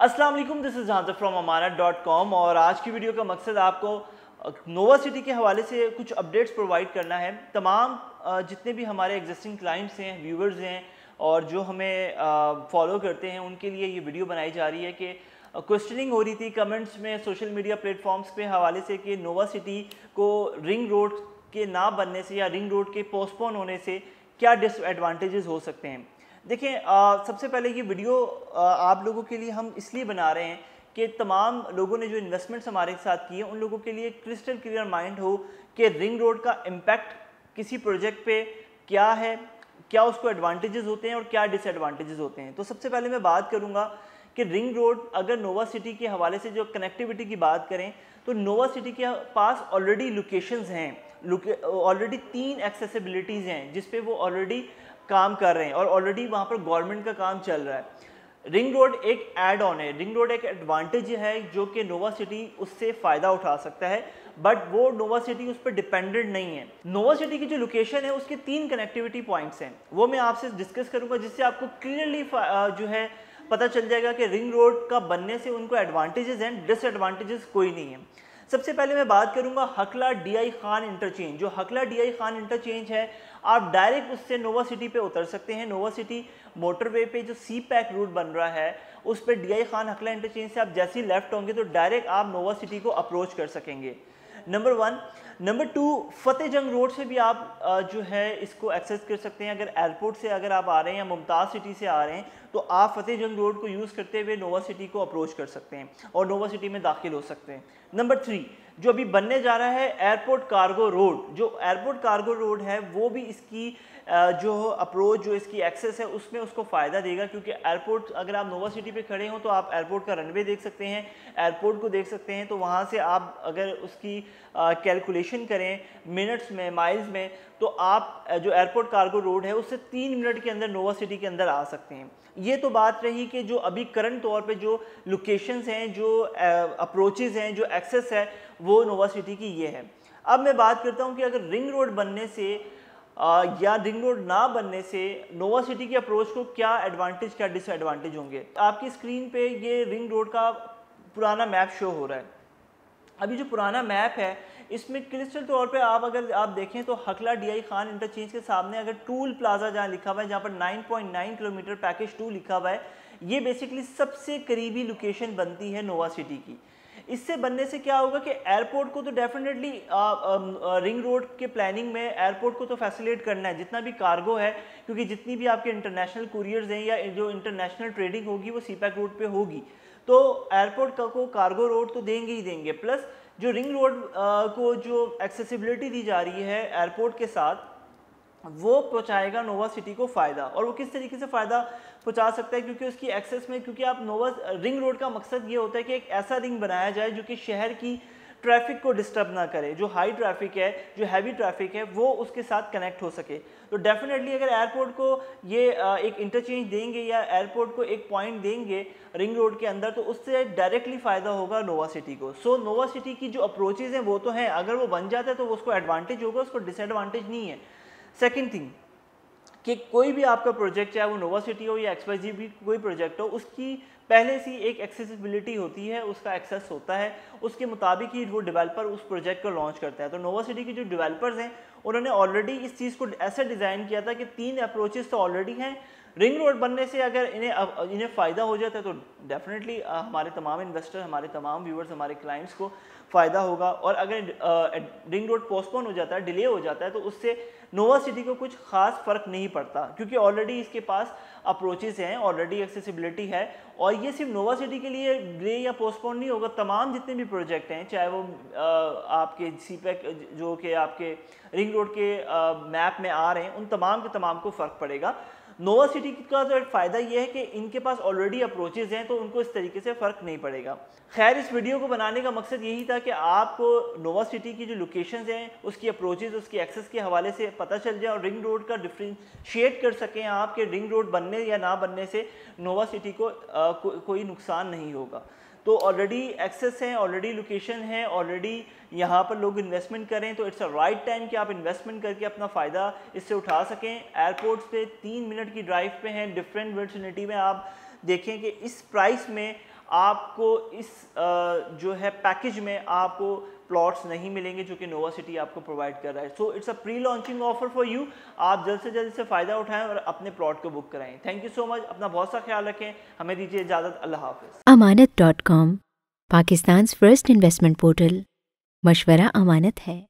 अस्सलाम वालेकुम this is Hazir from Amana dot com और आज की वीडियो का मकसद आपको नोवा सिटी के हवाले से कुछ अपडेट्स प्रोवाइड करना है। तमाम जितने भी हमारे एग्जिस्टिंग क्लाइंट्स हैं व्यूवर्स हैं और जो हमें फॉलो करते हैं, उनके लिए ये वीडियो बनाई जा रही है कि क्वेश्चनिंग हो रही थी कमेंट्स में सोशल मीडिया प्लेटफॉर्म्स पे हवाले से कि नोवा सिटी को रिंग रोड के ना बनने से या रिंग रोड के पोस्टपोन होने से क्या डिसएडवांटेजेस हो सकते हैं। देखें सबसे पहले ये वीडियो आप लोगों के लिए हम इसलिए बना रहे हैं कि तमाम लोगों ने जो इन्वेस्टमेंट्स हमारे साथ किए, उन लोगों के लिए क्रिस्टल क्लियर माइंड हो कि रिंग रोड का इम्पैक्ट किसी प्रोजेक्ट पे क्या है, क्या उसको एडवांटेजेस होते हैं और क्या डिसएडवांटेजेस होते हैं। तो सबसे पहले मैं बात करूँगा कि रिंग रोड अगर नोवा सिटी के हवाले से जो कनेक्टिविटी की बात करें तो नोवा सिटी के पास ऑलरेडी लोकेशंस हैं ऑलरेडी तीन एक्सेसिबिलिटीज़ हैं, जिस पे वो ऑलरेडी काम कर रहे हैं और ऑलरेडी वहाँ पर गवर्नमेंट का काम चल रहा है। रिंग रोड एक एड ऑन है। रिंग रोड एक एडवांटेज है जो कि नोवा सिटी उससे फ़ायदा उठा सकता है बट वो नोवा सिटी उस पर डिपेंडेंट नहीं है। नोवा सिटी की जो लोकेशन है, उसके तीन कनेक्टिविटी पॉइंट्स हैं। वो मैं आपसे डिस्कस करूँगा, जिससे आपको क्लियरली जो है पता चल जाएगा कि रिंग रोड का बनने से उनको एडवांटेजेस हैं डिसएडवांटेजेस कोई नहीं है। सबसे पहले मैं बात करूँगा हकला डीआई खान इंटरचेंज जो हकला डीआई खान इंटरचेंज है, आप डायरेक्ट उससे नोवा सिटी पे उतर सकते हैं। नोवा सिटी मोटरवे पे जो सी पैक रूट बन रहा है, उस पर डीआई खान हकला इंटरचेंज से आप जैसे ही लेफ़्ट होंगे तो डायरेक्ट आप नोवा सिटी को अप्रोच कर सकेंगे। Number one number two Fateh Jang road से भी आप जो है, इसको एक्सेस कर सकते हैं। अगर एयरपोर्ट से अगर आप आ रहे हैं या मुमताज़ सिटी से आ रहे हैं तो आप फतेह जंग रोड को यूज़ करते हुए नोवा सिटी को अप्रोच कर सकते हैं और नोवा सिटी में दाखिल हो सकते हैं। नंबर थ्री जो अभी बनने जा रहा है एयरपोर्ट कार्गो रोड, जो एयरपोर्ट कार्गो रोड है, वो भी इसकी जो अप्रोच जो इसकी एक्सेस है, उसमें उसको फ़ायदा देगा, क्योंकि एयरपोर्ट, अगर आप नोवा सिटी पे खड़े हो तो आप एयरपोर्ट का रनवे देख सकते हैं, एयरपोर्ट को देख सकते हैं तो वहाँ से आप अगर उसकी कैलकुलेशन करें मिनट्स में माइल्स में तो आप जो एयरपोर्ट कार्गो रोड है, उससे तीन मिनट के अंदर नोवा सिटी के अंदर आ सकते हैं। ये तो बात रही कि जो अभी करंट तौर पे जो लोकेशंस हैं, जो अप्रोचेज़ हैं, जो एक्सेस है वो नोवा सिटी की ये है। अब मैं बात करता हूँ कि अगर रिंग रोड बनने से आ, या रिंग रोड ना बनने से नोवा सिटी की अप्रोच को क्या एडवांटेज क्या डिसएडवांटेज होंगे? आपकी स्क्रीन पे ये रिंग रोड का पुराना मैप शो हो रहा है। अभी जो पुराना मैप है इसमें क्रिस्टल तौर पे आप अगर आप देखें तो हकला डीआई खान इंटरचेंज के सामने अगर टूल प्लाजा जहाँ लिखा हुआ है जहाँ पर 9.9 किलोमीटर पैकेज टू लिखा हुआ है ये बेसिकली सबसे करीबी लोकेशन बनती है नोवा सिटी की। इससे बनने से क्या होगा कि एयरपोर्ट को तो डेफिनेटली रिंग रोड के प्लानिंग में एयरपोर्ट को तो फैसिलेट करना है। जितना भी कार्गो है, क्योंकि जितनी भी आपके इंटरनेशनल कुरियर्स हैं या जो इंटरनेशनल ट्रेडिंग होगी, वो सीपैक रोड पे होगी। तो एयरपोर्ट का को कार्गो रोड तो देंगे ही देंगे। प्लस जो रिंग रोड को जो एक्सेसिबिलिटी दी जा रही है एयरपोर्ट के साथ वो पहुंचाएगा नोवा सिटी को फ़ायदा। और वो किस तरीके से फ़ायदा पहुँचा सकता है? क्योंकि उसकी एक्सेस में, क्योंकि आप नोवा रिंग रोड का मकसद ये होता है कि एक ऐसा रिंग बनाया जाए जो कि शहर की ट्रैफ़िक को डिस्टर्ब ना करे। जो हाई ट्रैफ़िक है, जो हैवी ट्रैफ़िक है, वो उसके साथ कनेक्ट हो सके। तो डेफिनेटली अगर एयरपोर्ट को ये एक इंटरचेंज देंगे या एयरपोर्ट को एक पॉइंट देंगे रिंग रोड के अंदर तो उससे डायरेक्टली फ़ायदा होगा नोवा सिटी को। सो नोवा सिटी की जो अप्रोचेज़ हैं, वो तो हैं। अगर वो बन जाता है तो उसको एडवांटेज होगा, उसको डिसएडवांटेज नहीं है। सेकेंड थिंग कि कोई भी आपका प्रोजेक्ट चाहे वो नोवा सिटी हो या एक्सवाई भी कोई प्रोजेक्ट हो, उसकी पहले से एक एक्सेसिबिलिटी होती है, उसका एक्सेस होता है, उसके मुताबिक ही वो डेवलपर उस प्रोजेक्ट को लॉन्च करता है। तो नोवा सिटी के जो डेवलपर्स हैं, उन्होंने ऑलरेडी इस चीज़ को ऐसे डिज़ाइन किया था कि तीन अप्रोचेस तो ऑलरेडी हैं। रिंग रोड बनने से अगर इन्हें इन्हें फ़ायदा हो जाता है तो डेफिनेटली हमारे तमाम इन्वेस्टर हमारे तमाम व्यूवर्स हमारे क्लाइंट्स को फ़ायदा होगा। और अगर रिंग रोड पोस्टपोन हो जाता है डिले हो जाता है तो उससे नोवा सिटी को कुछ खास फ़र्क नहीं पड़ता, क्योंकि ऑलरेडी इसके पास अप्रोचेज हैं ऑलरेडी एक्सेसिबिलिटी है, और ये सिर्फ़ नोवा सिटी के लिए डिले या पोस्टपोन नहीं होगा, तमाम जितने भी प्रोजेक्ट हैं, चाहे वो आपके सी पैक जो कि आपके रिंग रोड के मैप में आ रहे हैं, उन तमाम के तमाम को फ़र्क पड़ेगा। नोवा सिटी का तो फ़ायदा यह है कि इनके पास ऑलरेडी अप्रोचेज़ हैं तो उनको इस तरीके से फ़र्क नहीं पड़ेगा। खैर इस वीडियो को बनाने का मकसद यही था कि आपको नोवा सिटी की जो लोकेशंस हैं उसकी अप्रोचेज़ उसकी एक्सेस के हवाले से पता चल जाए और रिंग रोड का डिफ्रेंशिएट कर सकें आपके रिंग रोड बनने या ना बनने से नोवा सिटी को, आ, को कोई नुकसान नहीं होगा। तो ऑलरेडी एक्सेस है ऑलरेडी लोकेशन है ऑलरेडी यहाँ पर लोग इन्वेस्टमेंट करें तो इट्स अ राइट टाइम कि आप इन्वेस्टमेंट करके अपना फ़ायदा इससे उठा सकें। एयरपोर्ट्स पे तीन मिनट की ड्राइव पे हैं डिफरेंट वर्चुनिटी में आप देखें कि इस प्राइस में आपको इस जो है पैकेज में आपको प्लॉट्स नहीं मिलेंगे जो कि नोवा सिटी आपको प्रोवाइड कर रहा है। So it's a pre launching offer for you आप जल्द से जल्द से फ़ायदा उठाएँ और अपने प्लॉट को बुक कराएँ। थैंक यू सो मच अपना बहुत सा ख्याल रखें। हमें दीजिए इजाज़त। अल्लाह हाफिज़। Amanat dot com Pakistan first investment portal मशवरा अमानत है।